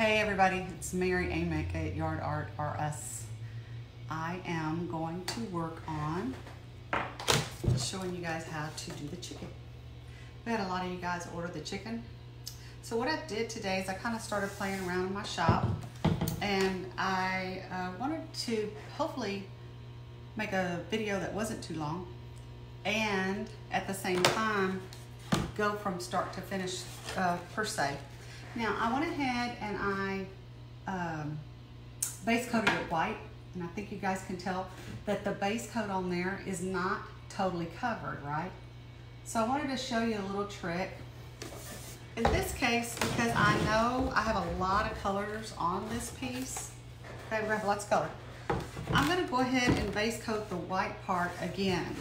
Hey everybody, it's Mary Amick at Yard Art RS. I am going to work on showing you guys how to do the chicken. We had a lot of you guys order the chicken. So what I did today is I kind of started playing around in my shop and I uh, wanted to hopefully make a video that wasn't too long and at the same time go from start to finish uh, per se. Now I went ahead and I um, base coated it white and I think you guys can tell that the base coat on there is not totally covered, right? So I wanted to show you a little trick. In this case, because I know I have a lot of colors on this piece, okay, we have lots of color. I'm gonna go ahead and base coat the white part again.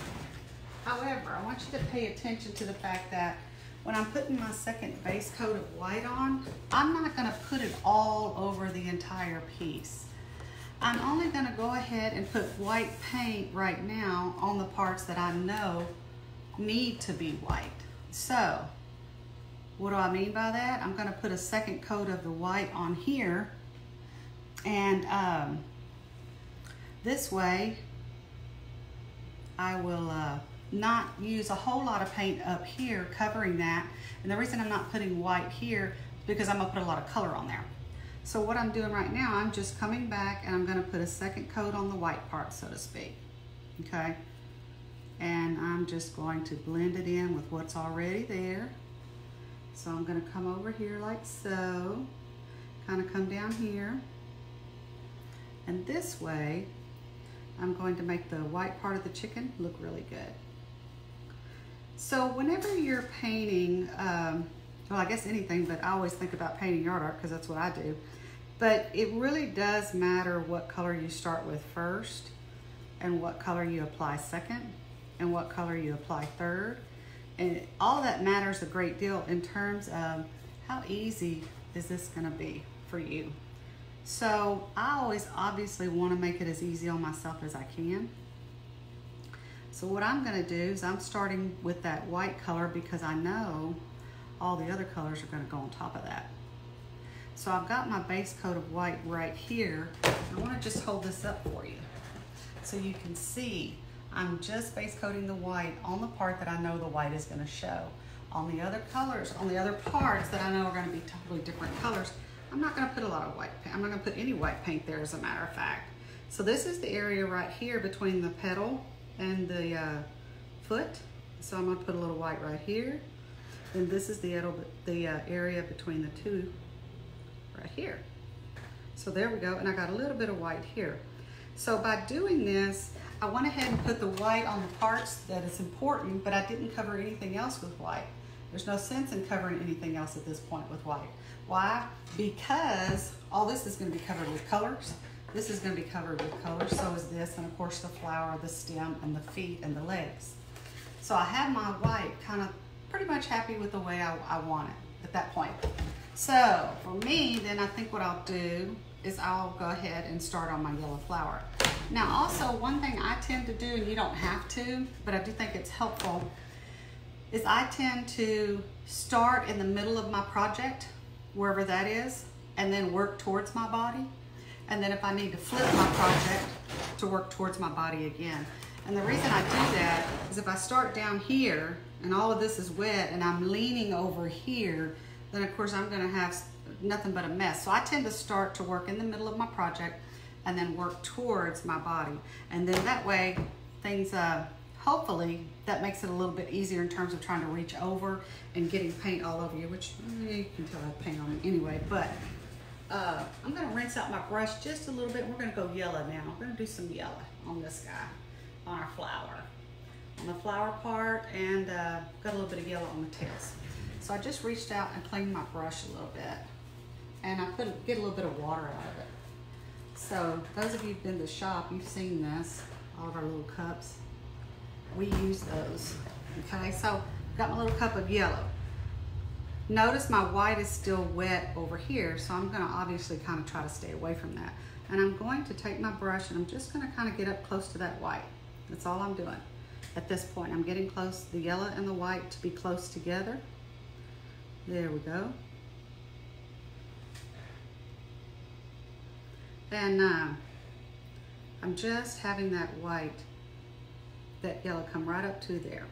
However, I want you to pay attention to the fact that when I'm putting my second base coat of white on, I'm not gonna put it all over the entire piece. I'm only gonna go ahead and put white paint right now on the parts that I know need to be white. So, what do I mean by that? I'm gonna put a second coat of the white on here and um, this way I will uh, not use a whole lot of paint up here covering that. And the reason I'm not putting white here because I'm gonna put a lot of color on there. So what I'm doing right now, I'm just coming back and I'm gonna put a second coat on the white part, so to speak, okay? And I'm just going to blend it in with what's already there. So I'm gonna come over here like so, kind of come down here. And this way, I'm going to make the white part of the chicken look really good. So whenever you're painting, um, well, I guess anything, but I always think about painting yard art because that's what I do. But it really does matter what color you start with first and what color you apply second and what color you apply third. And all that matters a great deal in terms of how easy is this gonna be for you. So I always obviously wanna make it as easy on myself as I can. So what I'm gonna do is I'm starting with that white color because I know all the other colors are gonna go on top of that. So I've got my base coat of white right here. I wanna just hold this up for you so you can see I'm just base coating the white on the part that I know the white is gonna show. On the other colors, on the other parts that I know are gonna be totally different colors, I'm not gonna put a lot of white paint. I'm not gonna put any white paint there as a matter of fact. So this is the area right here between the petal and the uh, foot. So I'm gonna put a little white right here. And this is the, the uh, area between the two right here. So there we go, and I got a little bit of white here. So by doing this, I went ahead and put the white on the parts that is important, but I didn't cover anything else with white. There's no sense in covering anything else at this point with white. Why? Because all this is gonna be covered with colors. This is gonna be covered with color, so is this, and of course the flower, the stem, and the feet, and the legs. So I have my white kind of pretty much happy with the way I, I want it at that point. So for me, then I think what I'll do is I'll go ahead and start on my yellow flower. Now also one thing I tend to do, and you don't have to, but I do think it's helpful, is I tend to start in the middle of my project, wherever that is, and then work towards my body. And then if I need to flip my project, to work towards my body again. And the reason I do that is if I start down here and all of this is wet and I'm leaning over here, then of course I'm gonna have nothing but a mess. So I tend to start to work in the middle of my project and then work towards my body. And then that way things, uh, hopefully that makes it a little bit easier in terms of trying to reach over and getting paint all over you, which eh, you can tell I have paint on it anyway, but uh, I'm gonna rinse out my brush just a little bit. We're gonna go yellow now. We're gonna do some yellow on this guy, on our flower. On the flower part and uh, got a little bit of yellow on the tails. So I just reached out and cleaned my brush a little bit and I put get a little bit of water out of it. So those of you who've been to the shop, you've seen this, all of our little cups. We use those, okay? So got my little cup of yellow. Notice my white is still wet over here, so I'm gonna obviously kind of try to stay away from that. And I'm going to take my brush and I'm just gonna kind of get up close to that white. That's all I'm doing. At this point, I'm getting close, the yellow and the white to be close together. There we go. And uh, I'm just having that white, that yellow come right up to there.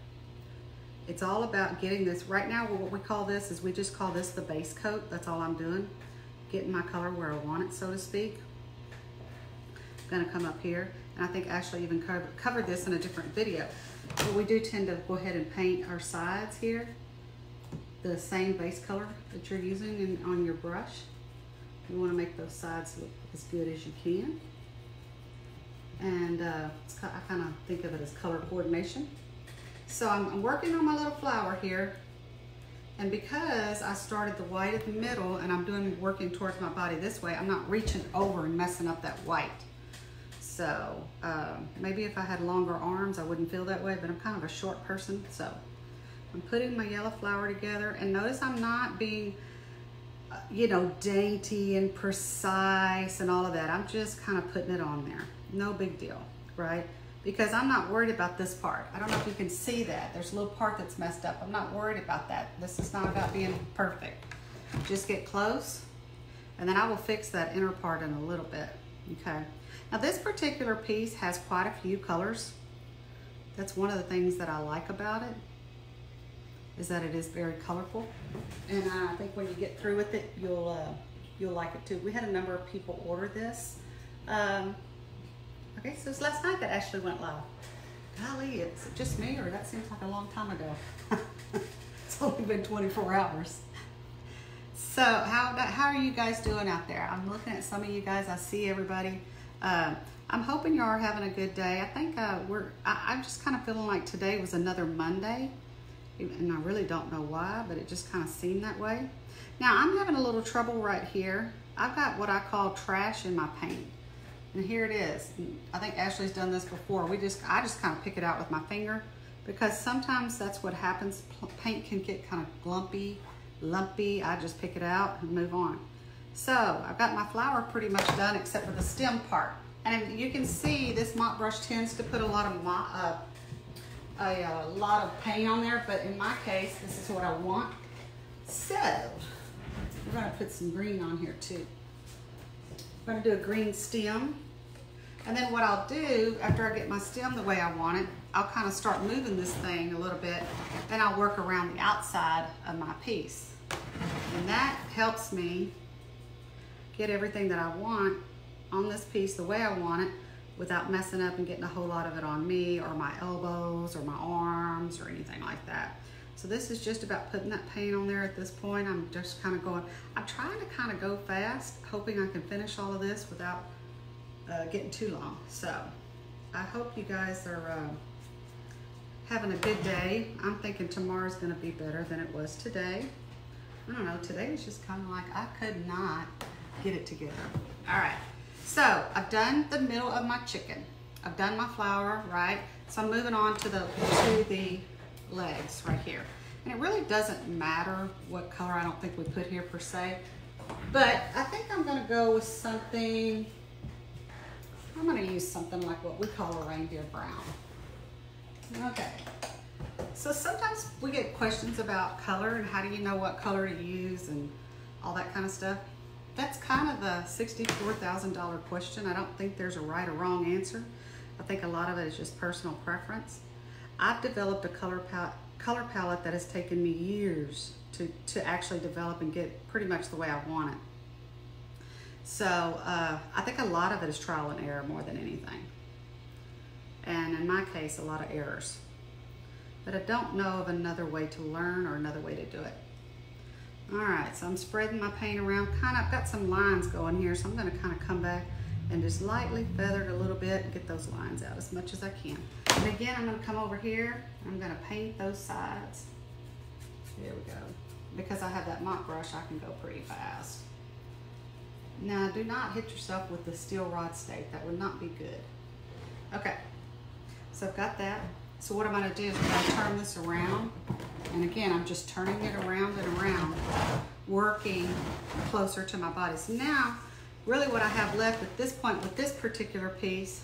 It's all about getting this, right now what we call this is we just call this the base coat. That's all I'm doing. Getting my color where I want it, so to speak. I'm gonna come up here, and I think Ashley even covered, this in a different video. But we do tend to go ahead and paint our sides here the same base color that you're using in, on your brush. You wanna make those sides look as good as you can. And uh, I kind of think of it as color coordination. So I'm, working on my little flower here. And because I started the white at the middle and I'm doing working towards my body this way, I'm not reaching over and messing up that white. So um, maybe if I had longer arms, I wouldn't feel that way, but I'm kind of a short person. So I'm putting my yellow flower together and notice I'm not being, uh, you know, dainty and precise and all of that. I'm just kind of putting it on there. No big deal, right? Because I'm not worried about this part. I don't know if you can see that. There's a little part that's messed up. I'm not worried about that. This is not about being perfect. Just get close and then I will fix that inner part in a little bit, okay? Now this particular piece has quite a few colors. That's one of the things that I like about it, is that it is very colorful. And I think when you get through with it, you'll, uh, you'll like it too. We had a number of people order this. Um, Okay, so it's last night that Ashley went live. Golly, it's just me or that seems like a long time ago. it's only been 24 hours. So how, how are you guys doing out there? I'm looking at some of you guys. I see everybody. Uh, I'm hoping you are having a good day. I think uh, we're, I, I'm just kind of feeling like today was another Monday. And I really don't know why, but it just kind of seemed that way. Now I'm having a little trouble right here. I've got what I call trash in my paint. And here it is. I think Ashley's done this before. We just, I just kind of pick it out with my finger because sometimes that's what happens. Paint can get kind of glumpy, lumpy. I just pick it out and move on. So I've got my flower pretty much done except for the stem part. And you can see this mop brush tends to put a lot of uh, a, a lot of paint on there, but in my case, this is what I want. So we're gonna put some green on here too. I'm gonna do a green stem. And then what I'll do after I get my stem the way I want it, I'll kind of start moving this thing a little bit and I'll work around the outside of my piece. And that helps me get everything that I want on this piece the way I want it without messing up and getting a whole lot of it on me or my elbows or my arms or anything like that. So this is just about putting that paint on there at this point. I'm just kind of going, I'm trying to kind of go fast, hoping I can finish all of this without uh, getting too long. So I hope you guys are uh, having a good day. I'm thinking tomorrow's gonna be better than it was today. I don't know, today was just kind of like, I could not get it together. All right, so I've done the middle of my chicken. I've done my flour, right? So I'm moving on to the, to the legs right here. And it really doesn't matter what color I don't think we put here per se. But I think I'm gonna go with something, I'm gonna use something like what we call a reindeer brown. Okay. So sometimes we get questions about color and how do you know what color to use and all that kind of stuff. That's kind of the $64,000 question. I don't think there's a right or wrong answer. I think a lot of it is just personal preference. I've developed a color palette, color palette that has taken me years to, to actually develop and get pretty much the way I want it. So uh, I think a lot of it is trial and error more than anything. And in my case, a lot of errors. But I don't know of another way to learn or another way to do it. All right, so I'm spreading my paint around. Kind of, I've got some lines going here, so I'm gonna kind of come back and just lightly feather it a little bit and get those lines out as much as I can. And again, I'm gonna come over here, I'm gonna paint those sides. There we go. Because I have that mop brush, I can go pretty fast. Now, do not hit yourself with the steel rod stake. That would not be good. Okay, so I've got that. So what I'm gonna do is I'm gonna turn this around. And again, I'm just turning it around and around, working closer to my body. So now, really what I have left at this point with this particular piece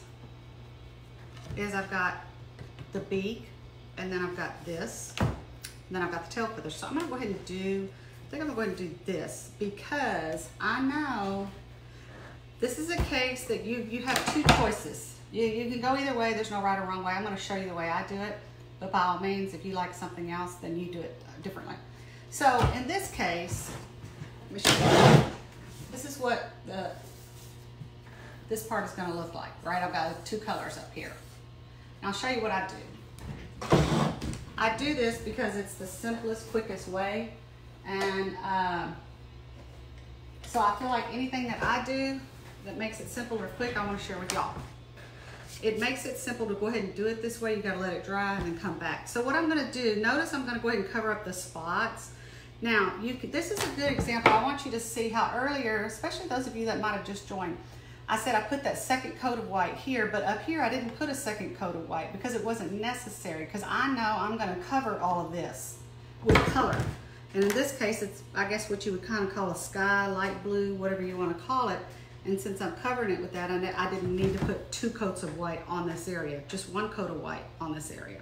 is I've got the beak and then I've got this and then I've got the tail feathers. So I'm gonna go ahead and do, I think I'm gonna go ahead and do this because I know This is a case that you, you have two choices. You, you can go either way. There's no right or wrong way. I'm going to show you the way I do it. But by all means, if you like something else, then you do it differently. So in this case, this is what the this part is going to look like, right? I've got two colors up here. And I'll show you what I do. I do this because it's the simplest, quickest way. And um, so I feel like anything that I do that makes it simple or quick, I want to share with y'all. It makes it simple to go ahead and do it this way. You got to let it dry and then come back. So what I'm going to do, notice I'm going to go ahead and cover up the spots. Now, you could, this is a good example. I want you to see how earlier, especially those of you that might have just joined, I said I put that second coat of white here, but up here I didn't put a second coat of white because it wasn't necessary because I know I'm going to cover all of this with color. And in this case, it's, I guess, what you would kind of call a sky, light blue, whatever you want to call it. And since I'm covering it with that, I didn't need to put two coats of white on this area, just one coat of white on this area.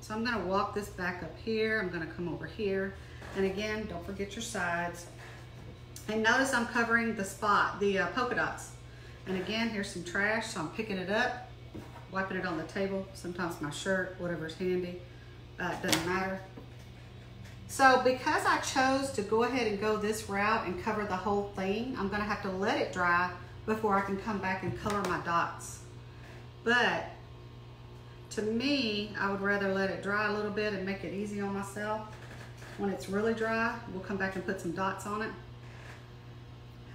So I'm gonna walk this back up here. I'm gonna come over here. And again, don't forget your sides. And notice I'm covering the spot, the uh, polka dots. And again, here's some trash, so I'm picking it up, wiping it on the table, sometimes my shirt, whatever's handy. Uh, doesn't matter. So because I chose to go ahead and go this route and cover the whole thing, I'm gonna have to let it dry before I can come back and color my dots. But to me, I would rather let it dry a little bit and make it easy on myself. When it's really dry, we'll come back and put some dots on it.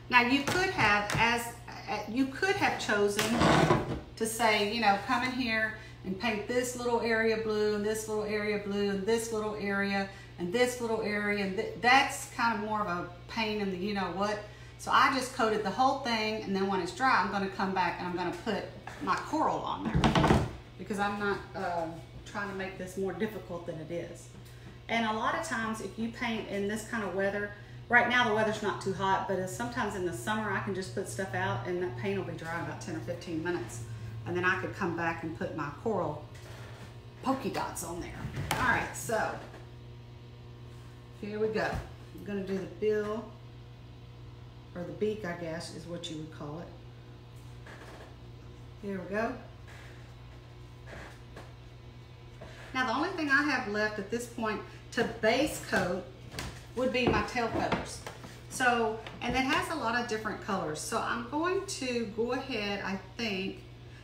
Now you could have, as you could have chosen to say, you know, come in here and paint this little area blue and this little area blue and this little area and this little area, and th that's kind of more of a pain in the you know what. So I just coated the whole thing, and then when it's dry, I'm gonna come back and I'm gonna put my coral on there because I'm not uh, trying to make this more difficult than it is. And a lot of times if you paint in this kind of weather, right now the weather's not too hot, but sometimes in the summer I can just put stuff out and that paint will be dry in about 10 or 15 minutes. And then I could come back and put my coral pokey dots on there. All right, so here we go. I'm gonna do the bill, or the beak, I guess, is what you would call it. Here we go. Now the only thing I have left at this point to base coat would be my tail feathers. So, and it has a lot of different colors. So I'm going to go ahead, I think,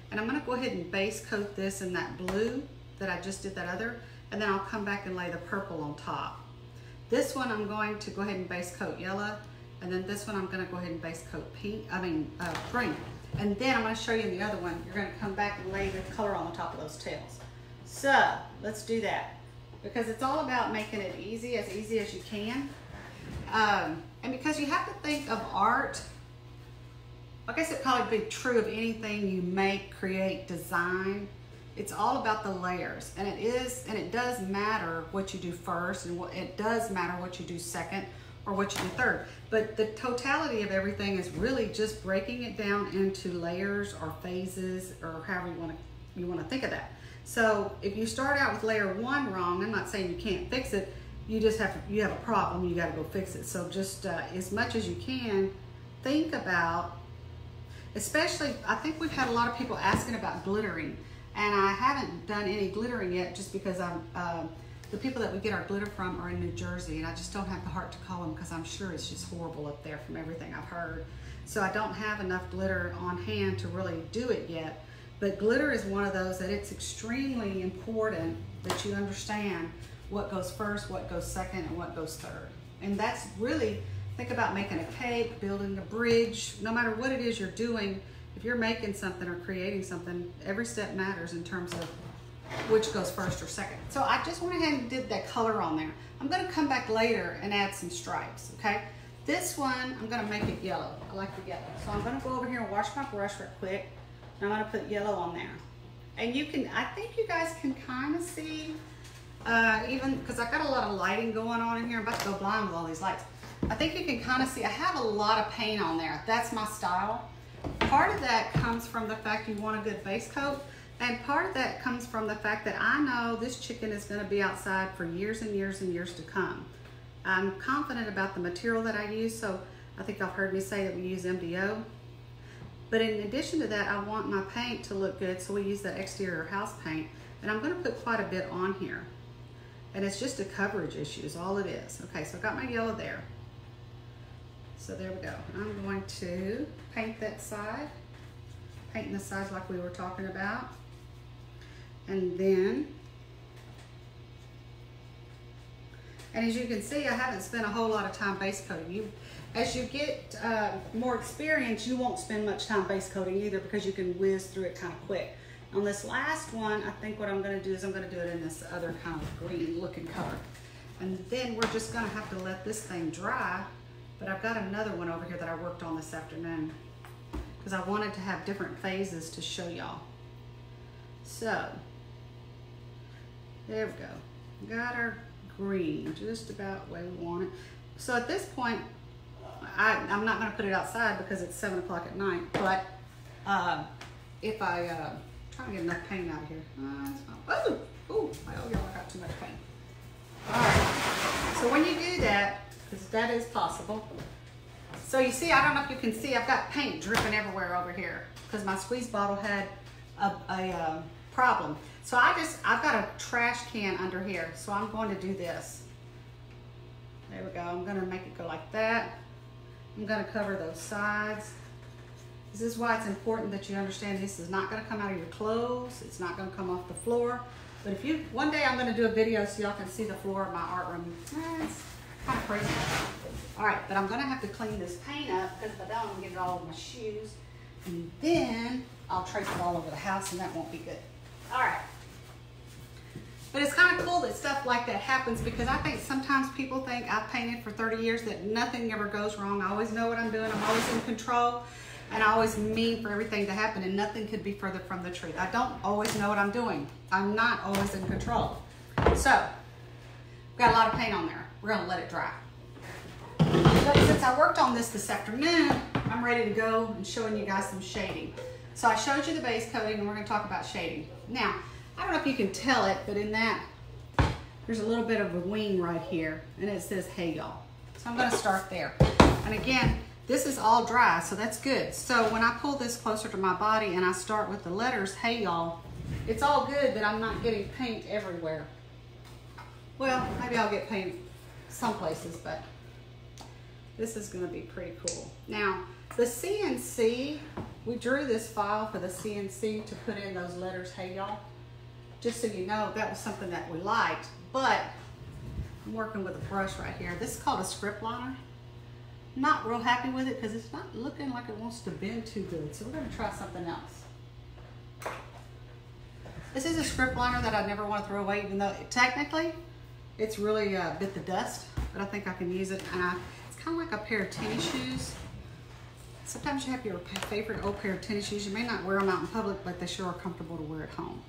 and I'm gonna go ahead and base coat this in that blue that I just did that other, and then I'll come back and lay the purple on top. This one I'm going to go ahead and base coat yellow, and then this one I'm gonna go ahead and base coat pink, I mean uh, green. And then I'm gonna show you in the other one, you're gonna come back and lay the color on the top of those tails. So, let's do that. Because it's all about making it easy, as easy as you can. Um, and because you have to think of art, I guess it probably be true of anything you make, create, design. It's all about the layers and it is, and it does matter what you do first and what, it does matter what you do second or what you do third. But the totality of everything is really just breaking it down into layers or phases or however you want to you want to think of that. So if you start out with layer one wrong, I'm not saying you can't fix it. You just have you have a problem. You got to go fix it. So just uh, as much as you can, think about. Especially, I think we've had a lot of people asking about glittering. And I haven't done any glittering yet just because I'm, uh, the people that we get our glitter from are in New Jersey and I just don't have the heart to call them because I'm sure it's just horrible up there from everything I've heard. So I don't have enough glitter on hand to really do it yet. But glitter is one of those that it's extremely important that you understand what goes first, what goes second, and what goes third. And that's really, think about making a cake, building a bridge, no matter what it is you're doing, if you're making something or creating something, every step matters in terms of which goes first or second. So I just went ahead and did that color on there. I'm gonna come back later and add some stripes, okay? This one, I'm gonna make it yellow. I like the yellow. So I'm gonna go over here and wash my brush real quick. I'm gonna put yellow on there. And you can, I think you guys can kind of see, uh, even, because I got a lot of lighting going on in here. I'm about to go blind with all these lights. I think you can kind of see, I have a lot of paint on there. That's my style. Part of that comes from the fact you want a good base coat. And part of that comes from the fact that I know this chicken is gonna be outside for years and years and years to come. I'm confident about the material that I use, so I think y'all heard me say that we use MDO. But in addition to that, I want my paint to look good, so we use the exterior house paint. And I'm gonna put quite a bit on here. And it's just a coverage issue is all it is. Okay, so I've got my yellow there. So there we go. I'm going to paint that side, painting the sides like we were talking about. And then, and as you can see, I haven't spent a whole lot of time base coating. You, as you get uh, more experience, you won't spend much time base coating either because you can whiz through it kind of quick. On this last one, I think what I'm gonna do is I'm gonna do it in this other kind of green looking color. And then we're just gonna have to let this thing dry, but I've got another one over here that I worked on this afternoon because I wanted to have different phases to show y'all. So, there we go. Got our green just about way we want it. So at this point, I, I'm not gonna put it outside because it's seven o'clock at night, but uh, if I, uh, trying to get enough paint out of here. Uh, oh, oh, y'all got too much paint. All right, so when you do that, because that is possible. So you see, I don't know if you can see, I've got paint dripping everywhere over here because my squeeze bottle had a, a uh, problem. So I just, I've got a trash can under here. So I'm going to do this. There we go. I'm going to make it go like that. I'm to cover those sides. This is why it's important that you understand this is not going to come out of your clothes. It's not going to come off the floor. But if you, one day I'm going to do a video so y'all can see the floor of my art room. It's kind of crazy. All right, but I'm going to have to clean this paint up because if I don't, I'm to get it all over my shoes. And then I'll trace it all over the house and that won't be good. All right. But it's kind of cool that stuff like that happens because I think sometimes people think I've painted for 30 years that nothing ever goes wrong. I always know what I'm doing. I'm always in control and I always mean for everything to happen and nothing could be further from the truth. I don't always know what I'm doing. I'm not always in control. So, we got a lot of paint on there. We're gonna let it dry. But since I worked on this this afternoon, I'm ready to go and showing you guys some shading. So I showed you the base coating and we're gonna talk about shading. Now, I don't know if you can tell it, but in that, there's a little bit of a wing right here and it says, hey y'all. So I'm gonna start there. And again, this is all dry, so that's good. So when I pull this closer to my body and I start with the letters, hey y'all, it's all good that I'm not getting paint everywhere. Well, maybe I'll get paint some places, but this is gonna be pretty cool. Now, the CNC, we drew this file for the CNC to put in those letters, hey y'all. Just so you know, that was something that we liked, but I'm working with a brush right here. This is called a script liner not real happy with it because it's not looking like it wants to bend too good. So we're gonna try something else. This is a script liner that I never want to throw away, even though it, technically it's really uh, bit the dust, but I think I can use it. And I, it's kind of like a pair of tennis shoes. Sometimes you have your favorite old pair of tennis shoes. You may not wear them out in public, but they sure are comfortable to wear at home.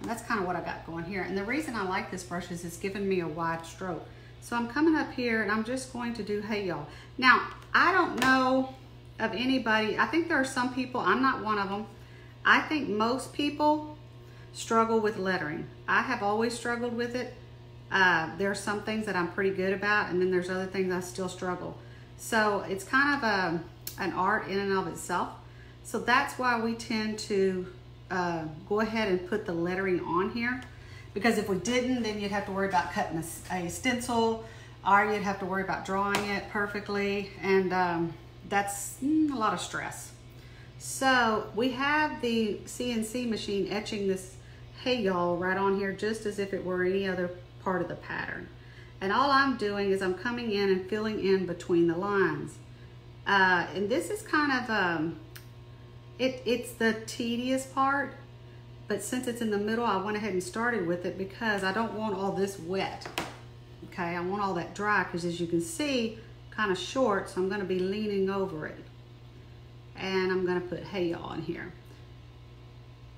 And that's kind of what I got going here. And the reason I like this brush is it's giving me a wide stroke. So I'm coming up here and I'm just going to do Hey Y'all. Now, I don't know of anybody, I think there are some people, I'm not one of them. I think most people struggle with lettering. I have always struggled with it. Uh, there are some things that I'm pretty good about and then there's other things I still struggle. So it's kind of a, an art in and of itself. So that's why we tend to uh, go ahead and put the lettering on here. Because if we didn't, then you'd have to worry about cutting a, a stencil or you'd have to worry about drawing it perfectly. And um, that's mm, a lot of stress. So we have the CNC machine etching this hey y'all right on here just as if it were any other part of the pattern. And all I'm doing is I'm coming in and filling in between the lines. Uh, and this is kind of, um, it, it's the tedious part but since it's in the middle, I went ahead and started with it because I don't want all this wet. Okay, I want all that dry because as you can see, kind of short, so I'm gonna be leaning over it. And I'm gonna put hey on here.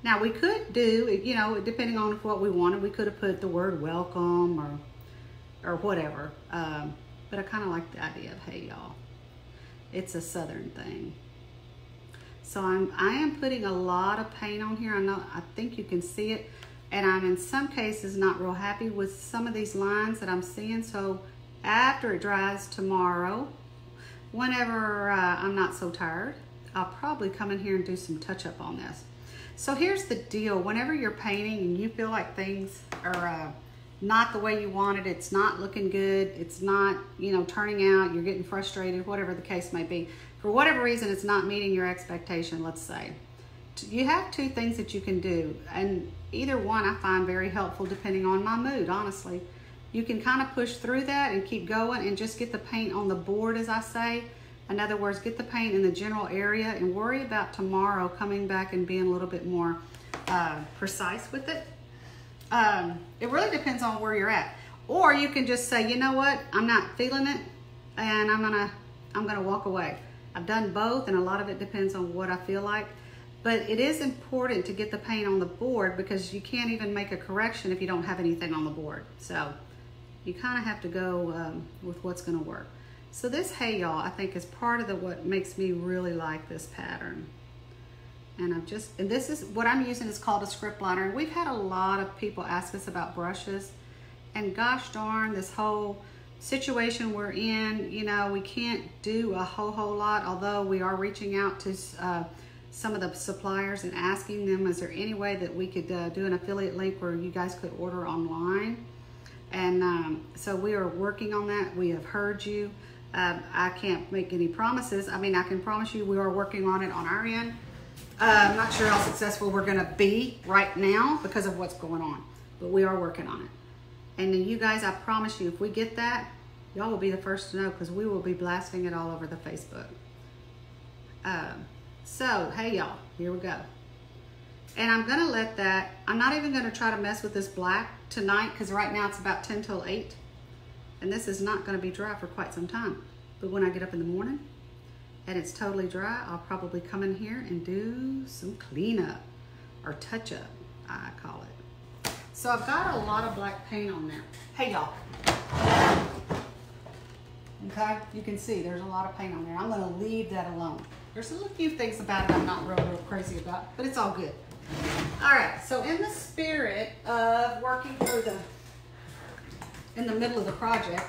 Now we could do, you know, depending on what we wanted, we could have put the word welcome or, or whatever. Um, but I kind of like the idea of hey y'all. It's a southern thing. So I'm, I am putting a lot of paint on here. I know, I think you can see it. And I'm in some cases not real happy with some of these lines that I'm seeing. So after it dries tomorrow, whenever uh, I'm not so tired, I'll probably come in here and do some touch up on this. So here's the deal. Whenever you're painting and you feel like things are uh, not the way you wanted, it's not looking good, it's not, you know, turning out, you're getting frustrated, whatever the case may be. For whatever reason, it's not meeting your expectation, let's say. You have two things that you can do, and either one I find very helpful depending on my mood, honestly. You can kind of push through that and keep going and just get the paint on the board, as I say. In other words, get the paint in the general area and worry about tomorrow coming back and being a little bit more uh, precise with it. Um, it really depends on where you're at. Or you can just say, you know what, I'm not feeling it and I'm gonna, I'm gonna walk away. I've done both and a lot of it depends on what I feel like. But it is important to get the paint on the board because you can't even make a correction if you don't have anything on the board. So you kind of have to go um, with what's gonna work. So this Hey Y'all, I think is part of the what makes me really like this pattern. And I've just, and this is, what I'm using is called a script liner. We've had a lot of people ask us about brushes. And gosh darn, this whole situation we're in, you know, we can't do a whole, whole lot, although we are reaching out to uh, some of the suppliers and asking them, is there any way that we could uh, do an affiliate link where you guys could order online? And um, so we are working on that. We have heard you. Um, I can't make any promises. I mean, I can promise you we are working on it on our end. Uh, I'm not sure how successful we're going to be right now because of what's going on, but we are working on it. And then you guys, I promise you, if we get that, y'all will be the first to know because we will be blasting it all over the Facebook. Uh, so, hey y'all, here we go. And I'm gonna let that, I'm not even gonna try to mess with this black tonight because right now it's about 10 till 8. And this is not gonna be dry for quite some time. But when I get up in the morning and it's totally dry, I'll probably come in here and do some cleanup or touch up, I call it. So I've got a lot of black paint on there. Hey y'all. Okay, you can see there's a lot of paint on there. I'm gonna leave that alone. There's a few things about it I'm not real, real crazy about, but it's all good. All right, so in the spirit of working through the, in the middle of the project,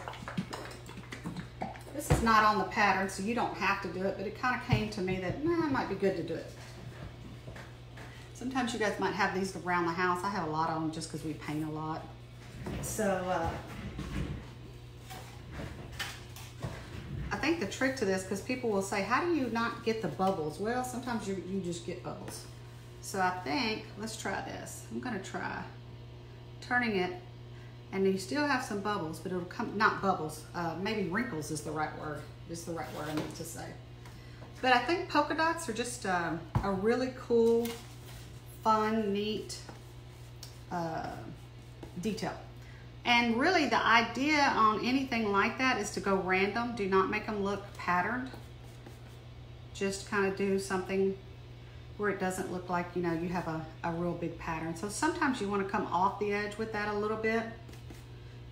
this is not on the pattern, so you don't have to do it, but it kind of came to me that, nah, it might be good to do it. Sometimes you guys might have these around the house. I have a lot of them just because we paint a lot. So, uh, I think the trick to this, because people will say, how do you not get the bubbles? Well, sometimes you, you just get bubbles. So I think, let's try this. I'm gonna try turning it, and you still have some bubbles, but it'll come, not bubbles, uh, maybe wrinkles is the right word, is the right word I meant to say. But I think polka dots are just uh, a really cool, fun, neat uh, detail. And really the idea on anything like that is to go random. Do not make them look patterned. Just kind of do something where it doesn't look like, you know, you have a, a real big pattern. So sometimes you want to come off the edge with that a little bit.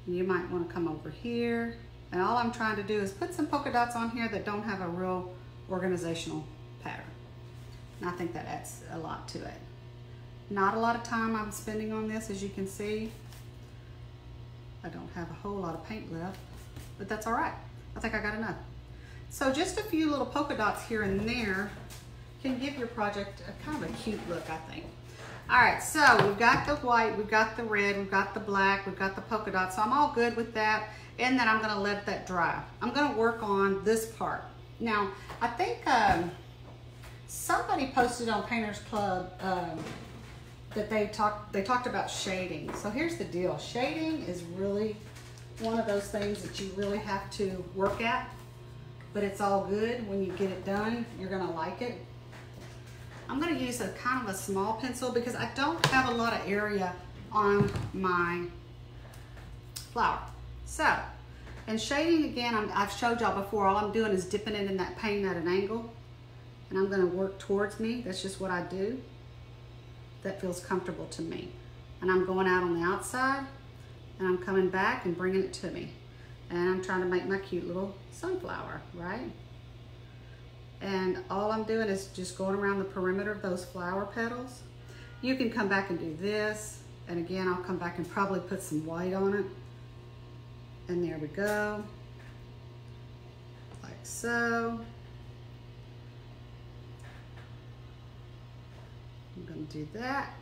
You might want to come over here. And all I'm trying to do is put some polka dots on here that don't have a real organizational pattern. And I think that adds a lot to it. Not a lot of time I'm spending on this, as you can see. I don't have a whole lot of paint left, but that's all right. I think I got enough. So just a few little polka dots here and there can give your project a kind of a cute look, I think. All right, so we've got the white, we've got the red, we've got the black, we've got the polka dots. So I'm all good with that. And then I'm gonna let that dry. I'm gonna work on this part. Now, I think um, somebody posted on Painters Club um, that they talked they talked about shading. So here's the deal. Shading is really one of those things that you really have to work at, but it's all good when you get it done. You're gonna like it. I'm gonna use a kind of a small pencil because I don't have a lot of area on my flower. So, and shading again, i have showed y'all before, all I'm doing is dipping it in that paint at an angle and I'm gonna work towards me. That's just what I do. That feels comfortable to me. And I'm going out on the outside and I'm coming back and bringing it to me. And I'm trying to make my cute little sunflower, right? and all I'm doing is just going around the perimeter of those flower petals. You can come back and do this, and again, I'll come back and probably put some white on it. And there we go, like so. Gonna do that.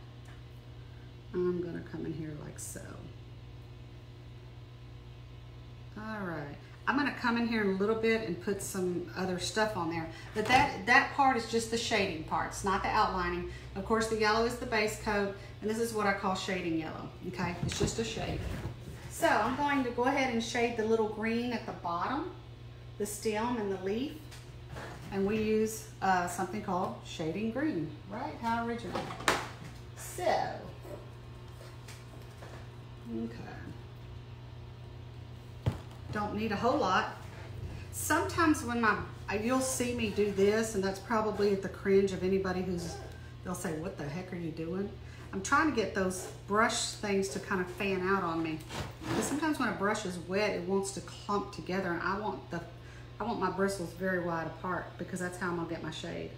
I'm gonna come in here like so. All right. I'm gonna come in here in a little bit and put some other stuff on there. But that, that part is just the shading part. It's not the outlining. Of course, the yellow is the base coat, and this is what I call shading yellow, okay? It's just a shade. So I'm going to go ahead and shade the little green at the bottom, the stem and the leaf. And we use uh, something called shading green, right? How original. So, okay don't need a whole lot. Sometimes when my, you'll see me do this and that's probably at the cringe of anybody who's, they'll say, what the heck are you doing? I'm trying to get those brush things to kind of fan out on me. Because sometimes when a brush is wet, it wants to clump together and I want the, I want my bristles very wide apart because that's how I'm gonna get my shade.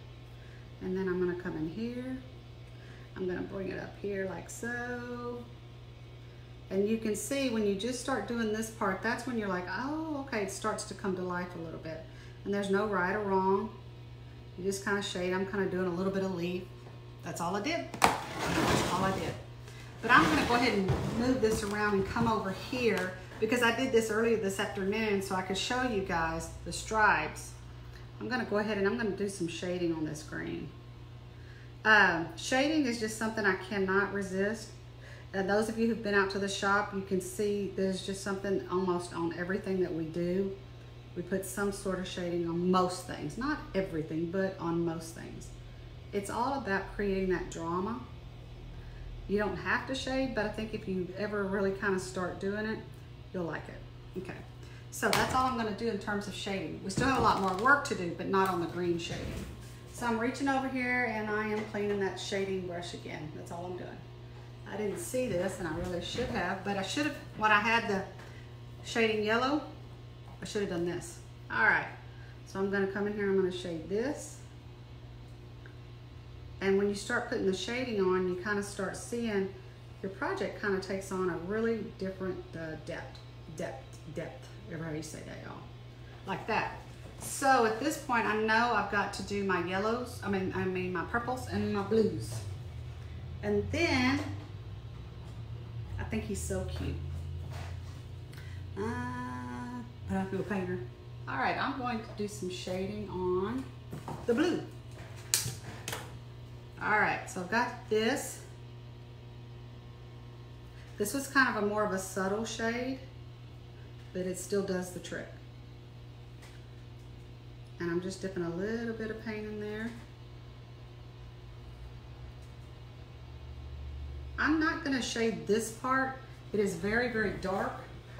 And then I'm gonna come in here. I'm gonna bring it up here like so. And you can see when you just start doing this part, that's when you're like, oh, okay, it starts to come to life a little bit. And there's no right or wrong. You just kind of shade. I'm kind of doing a little bit of leaf. That's all I did. That's all I did. But I'm gonna go ahead and move this around and come over here because I did this earlier this afternoon so I could show you guys the stripes. I'm gonna go ahead and I'm gonna do some shading on this green. Um, shading is just something I cannot resist. And those of you who've been out to the shop, you can see there's just something almost on everything that we do. We put some sort of shading on most things, not everything, but on most things. It's all about creating that drama. You don't have to shade, but I think if you ever really kind of start doing it, you'll like it. Okay, so that's all I'm gonna do in terms of shading. We still have a lot more work to do, but not on the green shading. So I'm reaching over here and I am cleaning that shading brush again. That's all I'm doing. I didn't see this and I really should have, but I should have, when I had the shading yellow, I should have done this. All right, so I'm gonna come in here, I'm gonna shade this. And when you start putting the shading on, you kind of start seeing your project kind of takes on a really different uh, depth, depth, depth, ever you say that, y'all. Like that. So at this point, I know I've got to do my yellows, I mean, I mean my purples and my blues. And then I think he's so cute. Uh, but I feel painter. All right, I'm going to do some shading on the blue. All right, so I've got this. This was kind of a more of a subtle shade, but it still does the trick. And I'm just dipping a little bit of paint in there. I'm not gonna shade this part. It is very, very dark.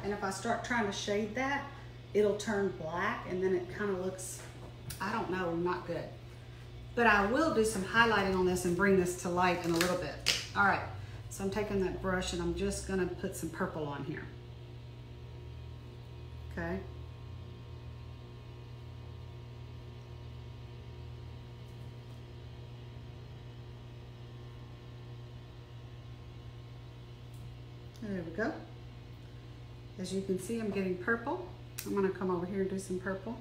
And if I start trying to shade that, it'll turn black and then it kind of looks, I don't know, not good. But I will do some highlighting on this and bring this to light in a little bit. All right, so I'm taking that brush and I'm just gonna put some purple on here. Okay. There we go. As you can see, I'm getting purple. I'm gonna come over here and do some purple.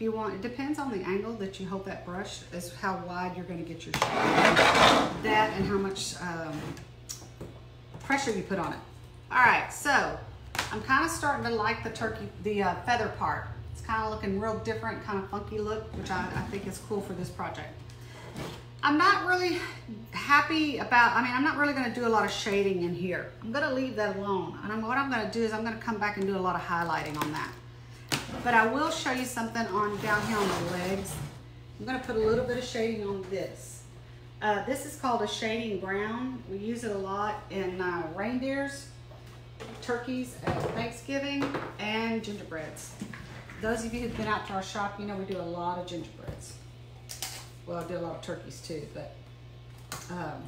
You want, it depends on the angle that you hold that brush is how wide you're gonna get your. That and how much um, pressure you put on it. All right, so I'm kind of starting to like the turkey, the uh, feather part It's kind of looking real different, kind of funky look, which I, I think is cool for this project. I'm not really happy about, I mean, I'm not really gonna do a lot of shading in here. I'm gonna leave that alone. And I'm, what I'm gonna do is I'm gonna come back and do a lot of highlighting on that. But I will show you something on down here on the legs. I'm gonna put a little bit of shading on this. Uh, this is called a shading brown. We use it a lot in uh, reindeers, turkeys at Thanksgiving, and gingerbreads. Those of you who've been out to our shop, you know we do a lot of gingerbreads. Well, I do a lot of turkeys too, but, um,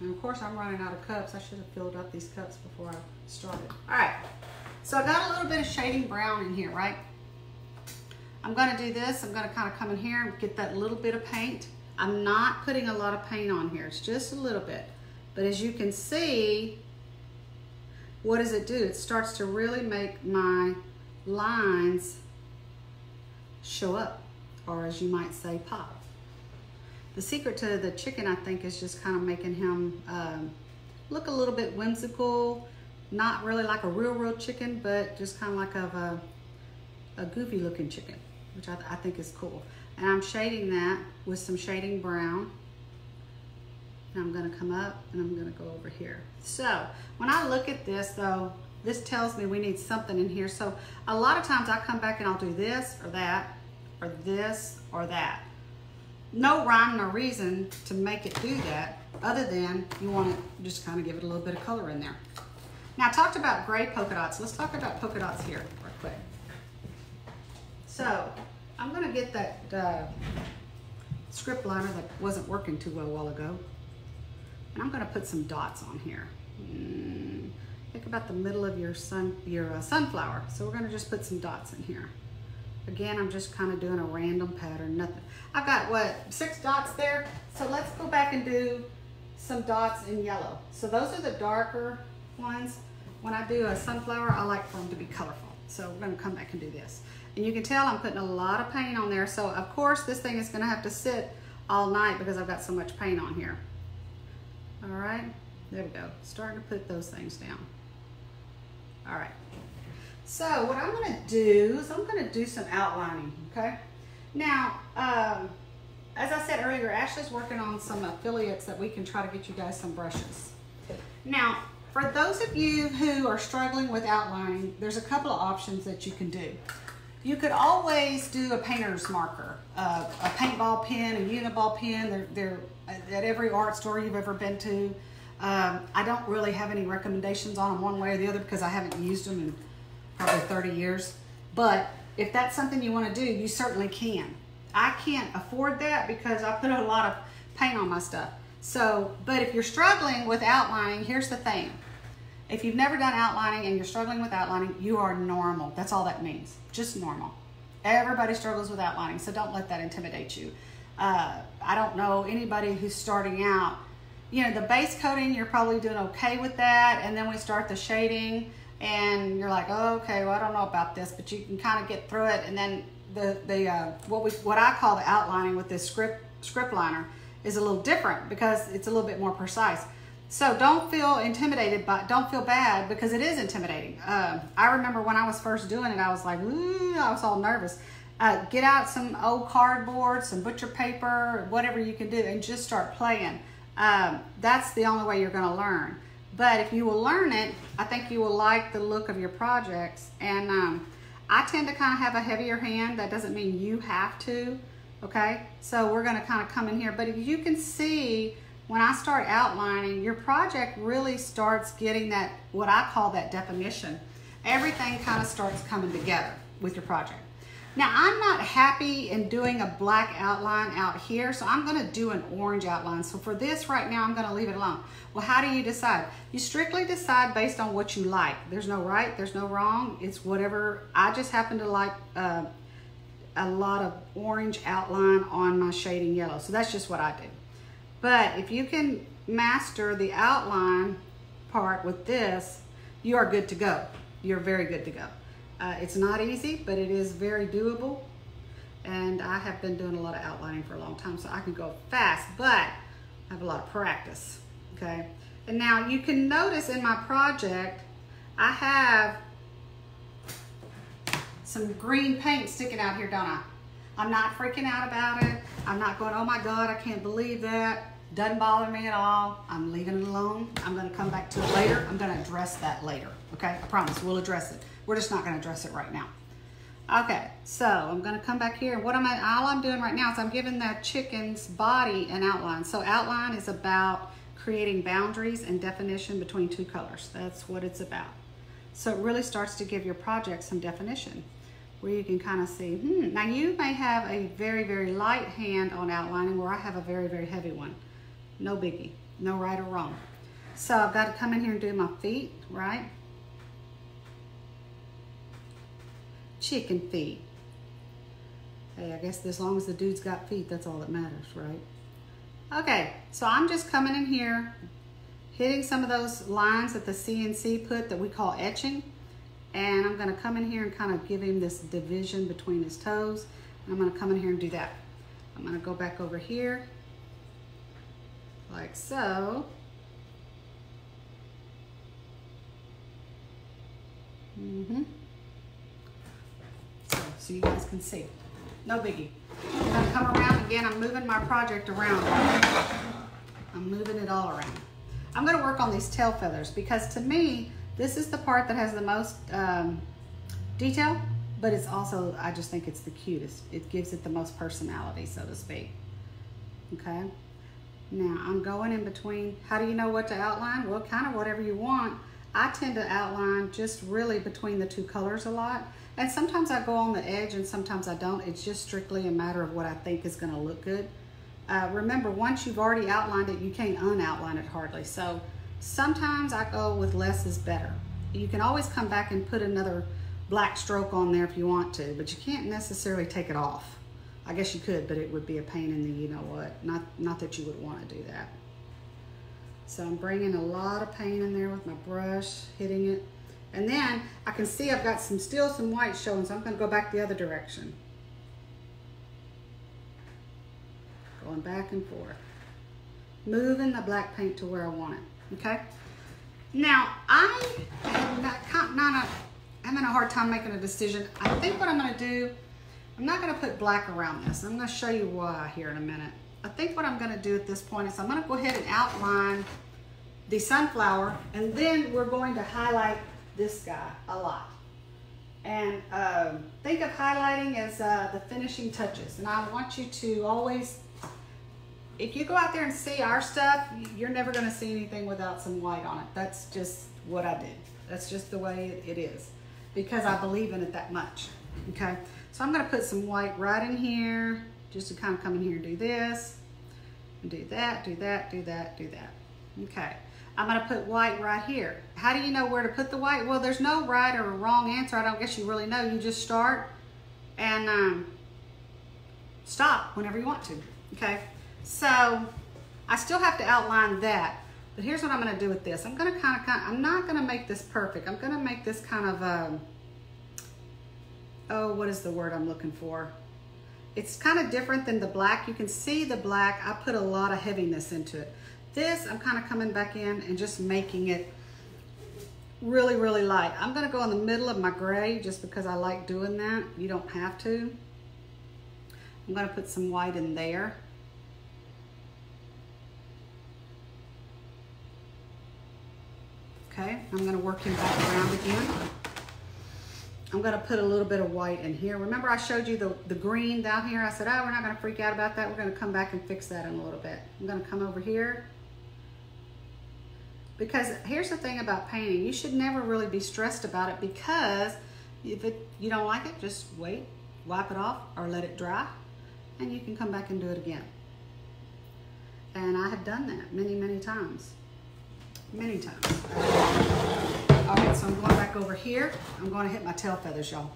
and of course I'm running out of cups. I should have filled up these cups before I started. All right, so I got a little bit of shading brown in here, right? I'm gonna do this. I'm gonna kind of come in here and get that little bit of paint. I'm not putting a lot of paint on here. It's just a little bit. But as you can see, what does it do? It starts to really make my lines show up, or as you might say, pop. The secret to the chicken, I think, is just kind of making him um, look a little bit whimsical, not really like a real, real chicken, but just kind of like of a, a goofy looking chicken, which I, I think is cool. And I'm shading that with some shading brown. And I'm gonna come up and I'm gonna go over here. So when I look at this though, this tells me we need something in here. So a lot of times I come back and I'll do this or that, or this or that. No rhyme or reason to make it do that, other than you want to just kind of give it a little bit of color in there. Now I talked about gray polka dots. Let's talk about polka dots here real quick. So I'm gonna get that uh, script liner that wasn't working too well a while ago. And I'm gonna put some dots on here. Mm, think about the middle of your sun, your uh, sunflower. So we're gonna just put some dots in here. Again, I'm just kind of doing a random pattern, nothing. I've got what, six dots there? So let's go back and do some dots in yellow. So those are the darker ones. When I do a sunflower, I like for them to be colorful. So we're gonna come back and do this. And you can tell I'm putting a lot of paint on there. So of course this thing is gonna have to sit all night because I've got so much paint on here. All right, there we go. Starting to put those things down. All right. So what I'm gonna do is I'm gonna do some outlining, okay? Now, um, as I said earlier, Ashley's working on some affiliates that we can try to get you guys some brushes. Now, for those of you who are struggling with outlining, there's a couple of options that you can do. You could always do a painter's marker, uh, a paintball pen, a uniball pen. They're, they're at every art store you've ever been to. Um, I don't really have any recommendations on them one way or the other because I haven't used them in probably 30 years. But if that's something you want to do, you certainly can. I can't afford that because I put a lot of paint on my stuff. So, but if you're struggling with outlining, here's the thing. If you've never done outlining and you're struggling with outlining, you are normal. That's all that means, just normal. Everybody struggles with outlining, so don't let that intimidate you. Uh, I don't know anybody who's starting out. You know, the base coating, you're probably doing okay with that, and then we start the shading, and you're like, oh, okay, well, I don't know about this, but you can kind of get through it, and then the the uh, what we what I call the outlining with this script script liner is a little different because it's a little bit more precise. So don't feel intimidated, but don't feel bad because it is intimidating. Uh, I remember when I was first doing it, I was like, I was all nervous. Uh, get out some old cardboard, some butcher paper, whatever you can do, and just start playing. Um, that's the only way you're going to learn. But if you will learn it, I think you will like the look of your projects. And um, I tend to kind of have a heavier hand. That doesn't mean you have to, okay? So we're going to kind of come in here. But if you can see when I start outlining, your project really starts getting that, what I call that definition. Everything kind of starts coming together with your project. Now, I'm not happy in doing a black outline out here, so I'm gonna do an orange outline. So for this right now, I'm gonna leave it alone. Well, how do you decide? You strictly decide based on what you like. There's no right, there's no wrong. It's whatever. I just happen to like uh, a lot of orange outline on my shading yellow. So that's just what I do. But if you can master the outline part with this, you are good to go. You're very good to go. Uh, it's not easy, but it is very doable. And I have been doing a lot of outlining for a long time, so I can go fast, but I have a lot of practice, okay? And now you can notice in my project, I have some green paint sticking out here, don't I? I'm not freaking out about it. I'm not going, oh my God, I can't believe that. Doesn't bother me at all. I'm leaving it alone. I'm gonna come back to it later. I'm gonna address that later, okay? I promise, we'll address it. We're just not gonna address it right now. Okay, so I'm gonna come back here. What am I, all I'm doing right now is I'm giving that chicken's body an outline. So outline is about creating boundaries and definition between two colors. That's what it's about. So it really starts to give your project some definition where you can kind of see, hmm, now you may have a very, very light hand on outlining where I have a very, very heavy one. No biggie, no right or wrong. So I've got to come in here and do my feet, right? Chicken feet. Hey, I guess as long as the dude's got feet, that's all that matters, right? Okay, so I'm just coming in here, hitting some of those lines that the CNC put that we call etching. And I'm gonna come in here and kind of give him this division between his toes. I'm gonna come in here and do that. I'm gonna go back over here, like so. Mm-hmm. So, so you guys can see. No biggie. I'm gonna come around again. I'm moving my project around. I'm moving it all around. I'm gonna work on these tail feathers because to me, this is the part that has the most um, detail, but it's also, I just think it's the cutest. It gives it the most personality, so to speak. Okay. Now I'm going in between. How do you know what to outline? Well, kind of whatever you want. I tend to outline just really between the two colors a lot. And sometimes I go on the edge and sometimes I don't. It's just strictly a matter of what I think is gonna look good. Uh, remember, once you've already outlined it, you can't un-outline it hardly. So sometimes I go with less is better. You can always come back and put another black stroke on there if you want to, but you can't necessarily take it off. I guess you could, but it would be a pain in the you know what. Not, not that you would want to do that. So I'm bringing a lot of paint in there with my brush, hitting it. And then I can see I've got some still some white showing, so I'm gonna go back the other direction. Going back and forth. Moving the black paint to where I want it, okay? Now, I am not, not a, having a hard time making a decision. I think what I'm gonna do, I'm not gonna put black around this. I'm gonna show you why here in a minute. I think what I'm gonna do at this point is I'm gonna go ahead and outline the sunflower and then we're going to highlight this guy a lot. And um, think of highlighting as uh, the finishing touches. And I want you to always, if you go out there and see our stuff, you're never gonna see anything without some white on it. That's just what I did. That's just the way it is because I believe in it that much, okay? So I'm gonna put some white right in here just to kind of come in here and do this, and do that, do that, do that, do that. Okay. I'm gonna put white right here. How do you know where to put the white? Well, there's no right or wrong answer. I don't guess you really know. You just start and um, stop whenever you want to, okay? So I still have to outline that, but here's what I'm gonna do with this. I'm gonna kind of, kind of I'm not gonna make this perfect. I'm gonna make this kind of, um, oh, what is the word I'm looking for? It's kind of different than the black. You can see the black. I put a lot of heaviness into it. This, I'm kind of coming back in and just making it really, really light. I'm gonna go in the middle of my gray just because I like doing that. You don't have to. I'm gonna put some white in there. Okay, I'm gonna work him back around again. I'm gonna put a little bit of white in here. Remember I showed you the, the green down here? I said, oh, we're not gonna freak out about that. We're gonna come back and fix that in a little bit. I'm gonna come over here. Because here's the thing about painting. You should never really be stressed about it because if it, you don't like it, just wait, wipe it off or let it dry and you can come back and do it again. And I have done that many, many times. Many times. All right, so I'm going back over here. I'm going to hit my tail feathers, y'all.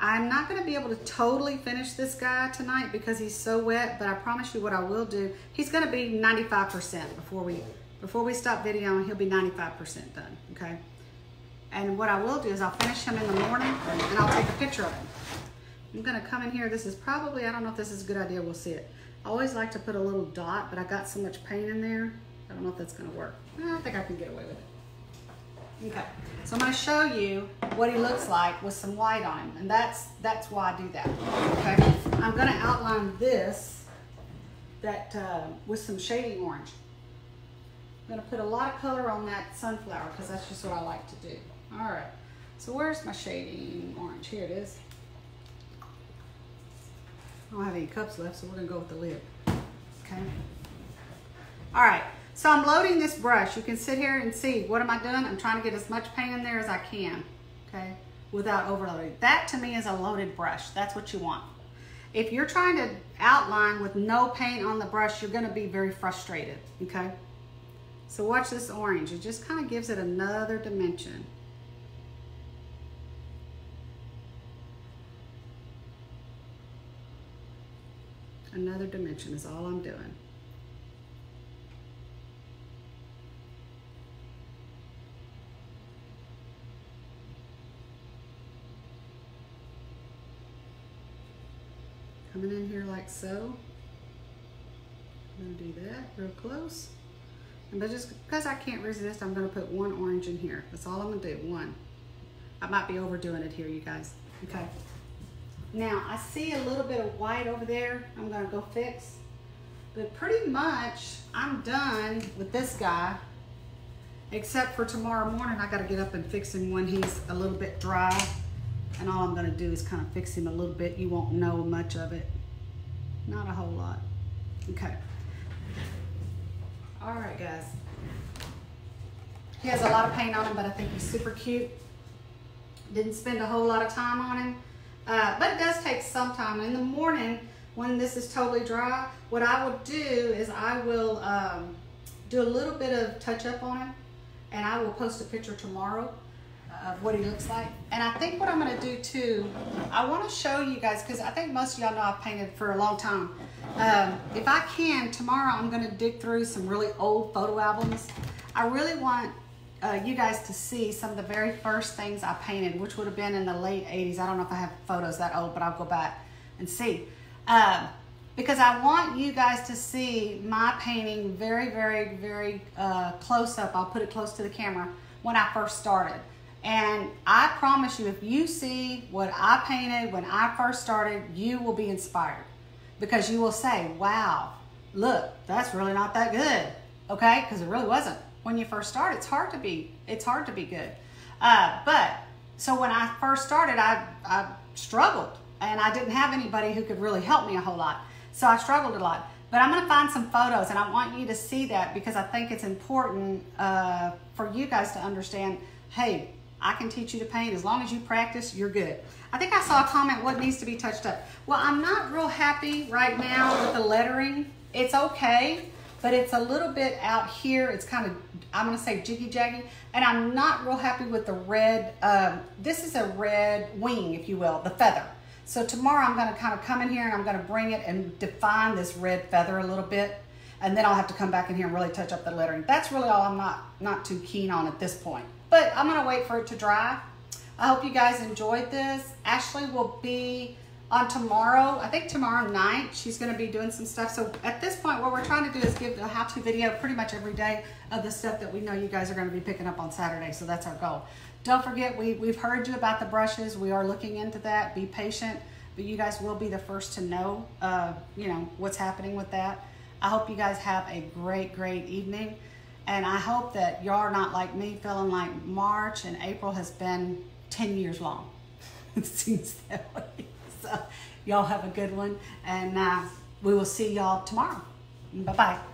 I'm not going to be able to totally finish this guy tonight because he's so wet, but I promise you what I will do. He's going to be 95% before we before we stop videoing. He'll be 95% done, okay? And what I will do is I'll finish him in the morning and I'll take a picture of him. I'm going to come in here. This is probably, I don't know if this is a good idea. We'll see it. I always like to put a little dot, but I got so much paint in there. I don't know if that's going to work. I think I can get away with it. Okay, so I'm gonna show you what he looks like with some white on him, and that's that's why I do that, okay? I'm gonna outline this that uh, with some shading orange. I'm gonna put a lot of color on that sunflower because that's just what I like to do. All right, so where's my shading orange? Here it is. I don't have any cups left, so we're gonna go with the lid, okay? All right, so I'm loading this brush. You can sit here and see, what am I doing? I'm trying to get as much paint in there as I can, okay, without overloading. That to me is a loaded brush. That's what you want. If you're trying to outline with no paint on the brush, you're gonna be very frustrated, okay? So watch this orange. It just kind of gives it another dimension. another dimension is all I'm doing. Coming in here like so. I'm gonna do that real close. And but just because I can't resist, I'm gonna put one orange in here. That's all I'm gonna do, one. I might be overdoing it here, you guys. Okay. Now, I see a little bit of white over there. I'm gonna go fix. But pretty much, I'm done with this guy. Except for tomorrow morning, I gotta get up and fix him when he's a little bit dry. And all I'm gonna do is kind of fix him a little bit. You won't know much of it. Not a whole lot. Okay. All right, guys. He has a lot of paint on him, but I think he's super cute. Didn't spend a whole lot of time on him. Uh, but it does take some time. In the morning, when this is totally dry, what I will do is I will um, do a little bit of touch up on him and I will post a picture tomorrow of what he looks like. And I think what I'm gonna do too, I wanna show you guys, because I think most of y'all know I've painted for a long time. Um, if I can, tomorrow I'm gonna dig through some really old photo albums. I really want uh, you guys to see some of the very first things I painted, which would have been in the late 80s. I don't know if I have photos that old, but I'll go back and see. Uh, because I want you guys to see my painting very, very, very uh, close up. I'll put it close to the camera when I first started. And I promise you, if you see what I painted when I first started, you will be inspired because you will say, wow, look, that's really not that good. Okay, because it really wasn't. When you first start, it's hard to be, it's hard to be good. Uh, but, so when I first started, I, I struggled and I didn't have anybody who could really help me a whole lot. So I struggled a lot. But I'm gonna find some photos and I want you to see that because I think it's important uh, for you guys to understand, hey, I can teach you to paint. As long as you practice, you're good. I think I saw a comment, what needs to be touched up? Well, I'm not real happy right now with the lettering. It's okay, but it's a little bit out here. It's kind of, I'm gonna say jiggy-jaggy. And I'm not real happy with the red, um, this is a red wing, if you will, the feather. So tomorrow I'm gonna kind of come in here and I'm gonna bring it and define this red feather a little bit. And then I'll have to come back in here and really touch up the lettering. That's really all I'm not, not too keen on at this point. But I'm gonna wait for it to dry. I hope you guys enjoyed this. Ashley will be on tomorrow, I think tomorrow night, she's gonna be doing some stuff. So at this point, what we're trying to do is give a how-to video pretty much every day of the stuff that we know you guys are gonna be picking up on Saturday. So that's our goal. Don't forget, we, we've heard you about the brushes. We are looking into that. Be patient, but you guys will be the first to know, uh, you know, what's happening with that. I hope you guys have a great, great evening. And I hope that y'all are not like me, feeling like March and April has been 10 years long. it seems that way. So y'all have a good one. And uh, we will see y'all tomorrow. Bye-bye.